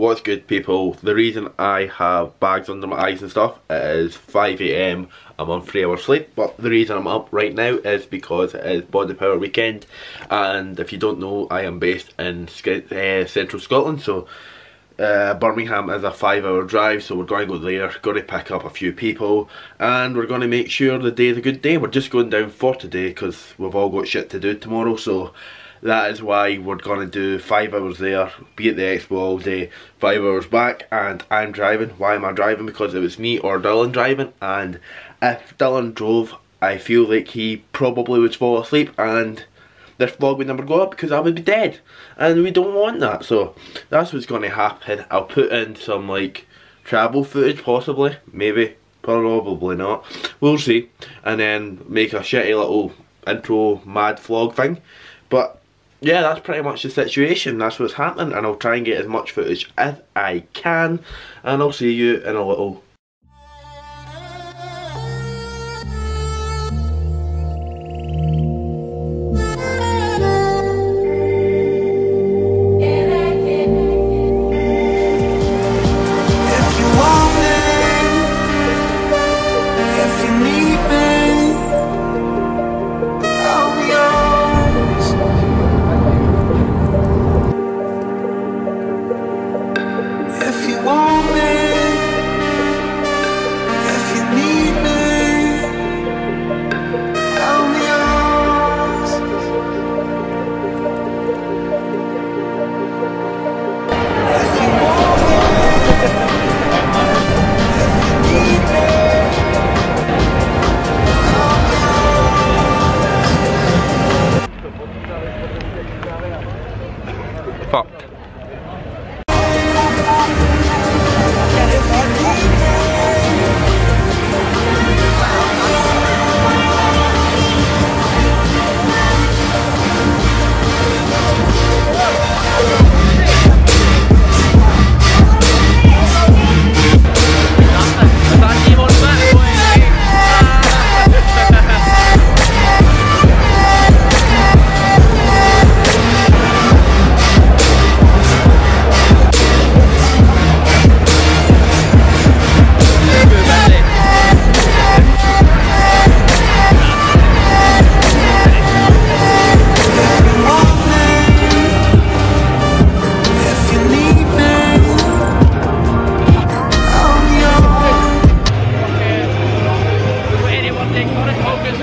What's good people? The reason I have bags under my eyes and stuff is 5am, I'm on 3 hours sleep, but the reason I'm up right now is because it is Body Power weekend and if you don't know I am based in uh, central Scotland so uh, Birmingham is a 5 hour drive so we're going to go there, going to pick up a few people and we're going to make sure the day is a good day. We're just going down for today because we've all got shit to do tomorrow so that is why we're going to do five hours there, be at the expo all day, five hours back, and I'm driving. Why am I driving? Because it was me or Dylan driving, and if Dylan drove, I feel like he probably would fall asleep, and this vlog would never go up because I would be dead, and we don't want that. So that's what's going to happen. I'll put in some like travel footage, possibly, maybe, probably not. We'll see, and then make a shitty little intro mad vlog thing. But yeah, that's pretty much the situation. That's what's happening, and I'll try and get as much footage as I can, and I'll see you in a little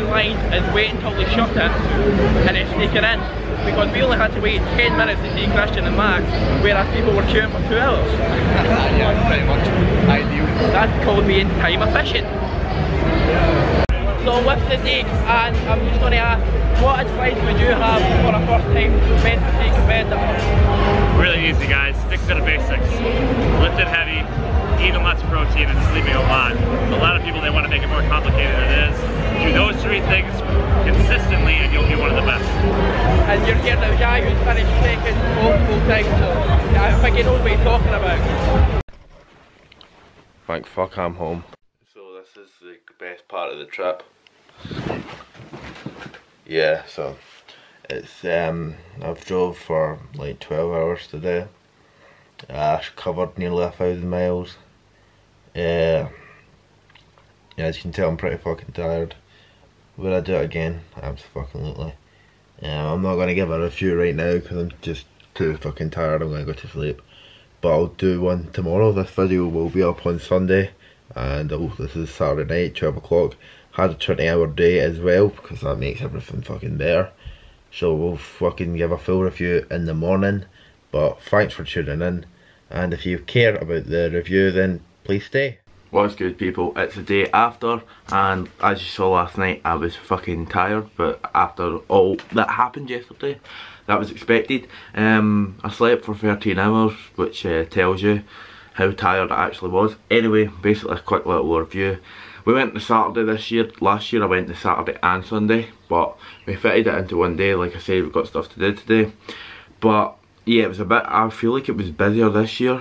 in line is wait until they shut it and then sneak it in. because we only had to wait 10 minutes to see Christian and Max, whereas people were queuing for two hours. yeah, pretty much ideal. That's called being time efficient. So with the date, and I'm just going to ask, what advice would you have for a first time men's physique competitor? Really easy guys, stick to the basics. Lift it heavy, eating lots of protein and sleeping a lot. A lot of people, they want to make it more complicated than it is. Do those three things consistently and you'll be one of the best. And you're here now, guy who's finished second multiple times, so I think he knows what he's talking about. Thank fuck I'm home. So this is the best part of the trip. Yeah, so it's um I've drove for like 12 hours today. I covered nearly a thousand miles. Uh, yeah, as you can tell I'm pretty fucking tired. Would I do it again? Absolutely. Um, I'm not going to give a review right now because I'm just too fucking tired. I'm going to go to sleep. But I'll do one tomorrow. This video will be up on Sunday. And oh, this is Saturday night, 12 o'clock. Had a 20 hour day as well because that makes everything fucking better. So we'll fucking give a full review in the morning. But thanks for tuning in. And if you care about the review, then please stay. What's good people, it's the day after and as you saw last night I was fucking tired but after all that happened yesterday that was expected. Um, I slept for 13 hours which uh, tells you how tired I actually was. Anyway, basically a quick little review. We went to Saturday this year, last year I went to Saturday and Sunday but we fitted it into one day like I said we've got stuff to do today. But yeah it was a bit, I feel like it was busier this year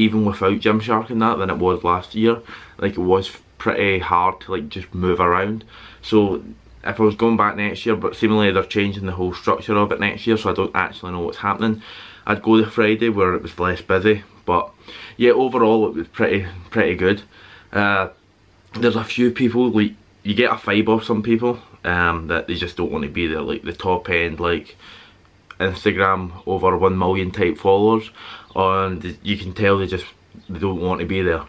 even without Gymshark and that than it was last year. Like it was pretty hard to like just move around. So if I was going back next year, but seemingly they're changing the whole structure of it next year, so I don't actually know what's happening. I'd go the Friday where it was less busy, but yeah, overall it was pretty pretty good. Uh, there's a few people like you get a vibe of some people um, that they just don't want to be there, like the top end, like Instagram over 1 million type followers and you can tell they just they don't want to be there.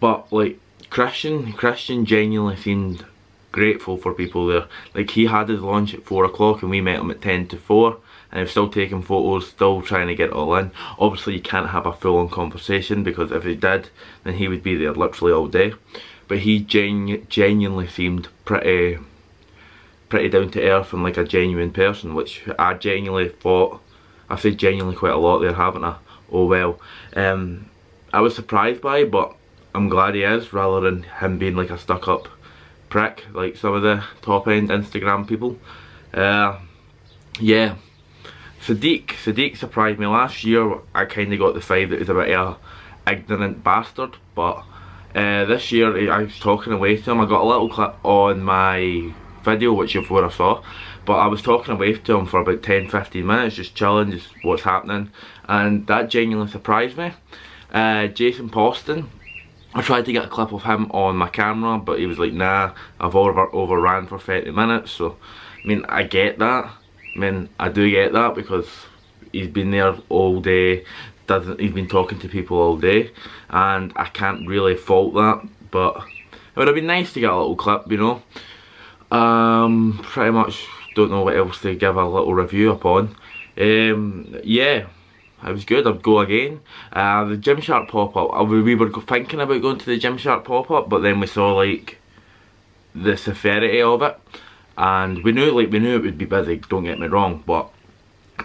But like Christian Christian genuinely seemed grateful for people there. Like he had his lunch at 4 o'clock and we met him at 10 to 4 and he was still taking photos still trying to get it all in. Obviously you can't have a full on conversation because if he did then he would be there literally all day. But he genu genuinely seemed pretty pretty down to earth and like a genuine person which I genuinely thought I've said genuinely quite a lot there haven't I oh well. Um, I was surprised by but I'm glad he is rather than him being like a stuck up prick like some of the top end Instagram people. Uh, yeah, Sadik, Sadik surprised me last year. I kind of got the vibe that he was a bit of ignorant bastard, but uh, this year I was talking away to him. I got a little clip on my video, which you've I saw, but I was talking away to him for about 10-15 minutes, just chilling, just what's happening, and that genuinely surprised me. Uh, Jason Poston, I tried to get a clip of him on my camera, but he was like, nah, I've over overran for 30 minutes, so, I mean, I get that. I mean, I do get that because he's been there all day, doesn't, he's been talking to people all day, and I can't really fault that, but it would have been nice to get a little clip, you know. Um, pretty much don't know what else to give a little review upon. Um, yeah, it was good. I'd go again. Uh, the Gymshark pop-up. We were thinking about going to the Gymshark pop-up, but then we saw like the severity of it, and we knew like we knew it would be busy. Don't get me wrong, but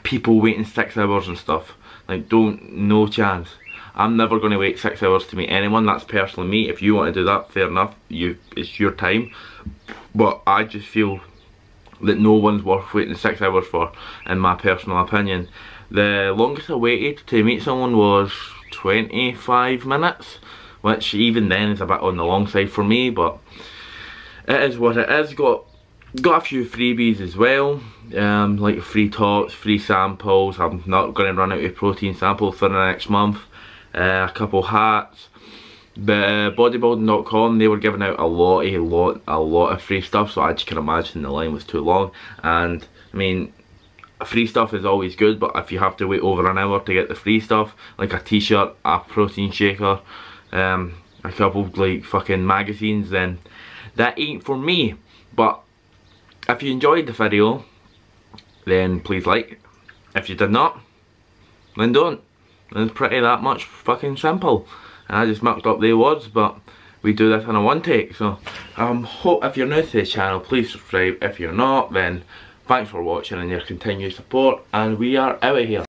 people waiting six hours and stuff. Like, don't no chance. I'm never going to wait six hours to meet anyone. That's personally me. If you want to do that, fair enough. You, it's your time. But I just feel that no one's worth waiting six hours for, in my personal opinion. The longest I waited to meet someone was 25 minutes, which even then is a bit on the long side for me, but it is what it is. Got got a few freebies as well, um, like free talks, free samples. I'm not going to run out of protein samples for the next month. Uh, a couple hats, but bodybuilding.com they were giving out a lot a lot a lot of free stuff so I just can imagine the line was too long and I mean free stuff is always good but if you have to wait over an hour to get the free stuff like a t-shirt a protein shaker um, a couple like fucking magazines then that ain't for me. But if you enjoyed the video then please like. If you did not then don't. It's pretty that much fucking simple. And I just mucked up the words but we do this in a one take so um hope if you're new to the channel please subscribe. If you're not then Thanks for watching and your continued support and we are out of here.